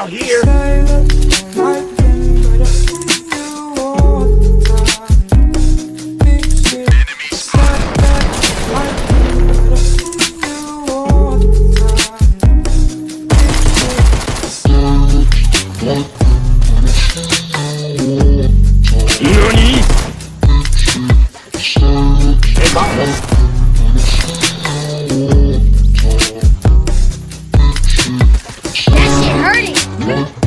out here. Enemies. Hold.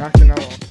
Knock the off.